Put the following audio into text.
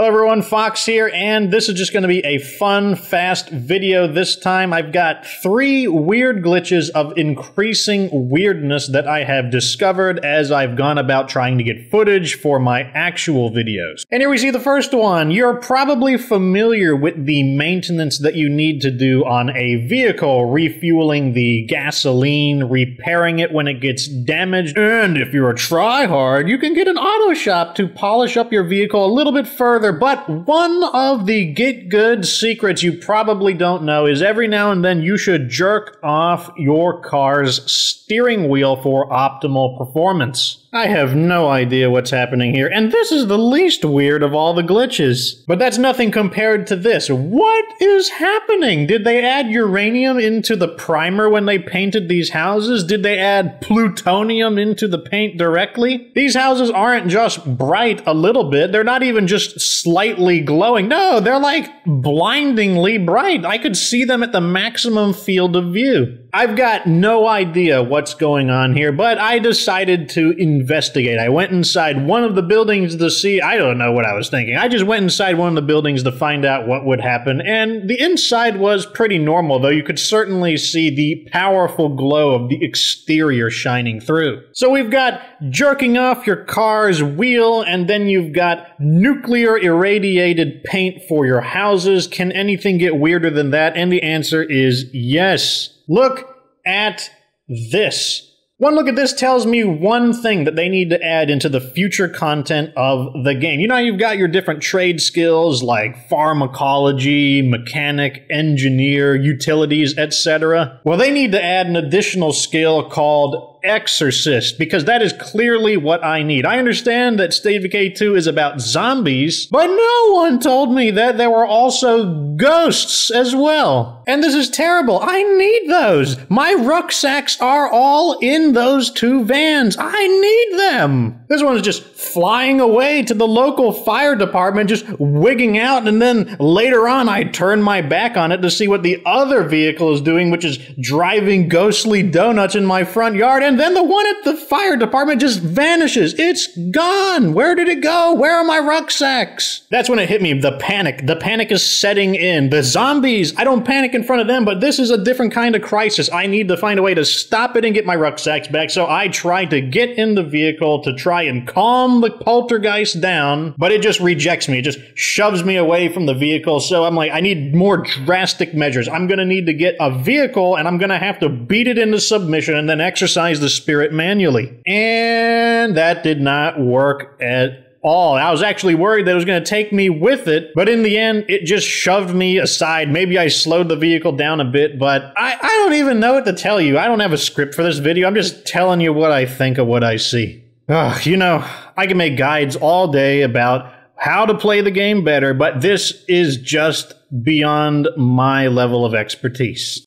Hello everyone, Fox here, and this is just going to be a fun, fast video this time. I've got three weird glitches of increasing weirdness that I have discovered as I've gone about trying to get footage for my actual videos. And here we see the first one. You're probably familiar with the maintenance that you need to do on a vehicle, refueling the gasoline, repairing it when it gets damaged, and if you're a tryhard, you can get an auto shop to polish up your vehicle a little bit further but one of the get good secrets you probably don't know is every now and then you should jerk off your car's steering wheel for optimal performance. I have no idea what's happening here, and this is the least weird of all the glitches. But that's nothing compared to this. What is happening? Did they add uranium into the primer when they painted these houses? Did they add plutonium into the paint directly? These houses aren't just bright a little bit, they're not even just slightly glowing. No, they're like blindingly bright. I could see them at the maximum field of view. I've got no idea what's going on here, but I decided to investigate. I went inside one of the buildings to see, I don't know what I was thinking. I just went inside one of the buildings to find out what would happen, and the inside was pretty normal, though you could certainly see the powerful glow of the exterior shining through. So we've got jerking off your car's wheel, and then you've got nuclear irradiated paint for your houses. Can anything get weirder than that? And the answer is yes. Look at this. One look at this tells me one thing that they need to add into the future content of the game. You know, you've got your different trade skills like pharmacology, mechanic, engineer, utilities, etc. Well, they need to add an additional skill called Exorcist because that is clearly what I need. I understand that State of Decay 2 is about zombies, but no one told me that there were also ghosts as well. And this is terrible. I need those. My rucksacks are all in those two vans. I need them. This one is just flying away to the local fire department, just wigging out, and then later on I turn my back on it to see what the other vehicle is doing, which is driving ghostly donuts in my front yard and then the one at the fire department just vanishes. It's gone. Where did it go? Where are my rucksacks? That's when it hit me. The panic. The panic is setting in. The zombies, I don't panic in front of them, but this is a different kind of crisis. I need to find a way to stop it and get my rucksacks back. So I tried to get in the vehicle to try and calm the poltergeist down, but it just rejects me. It just shoves me away from the vehicle. So I'm like, I need more drastic measures. I'm going to need to get a vehicle and I'm going to have to beat it into submission and then exorcise the spirit manually. And that did not work at all. I was actually worried that it was going to take me with it, but in the end, it just shoved me aside. Maybe I slowed the vehicle down a bit, but I, I don't even know what to tell you. I don't have a script for this video. I'm just telling you what I think of what I see. Ugh, you know, I can make guides all day about how to play the game better, but this is just beyond my level of expertise.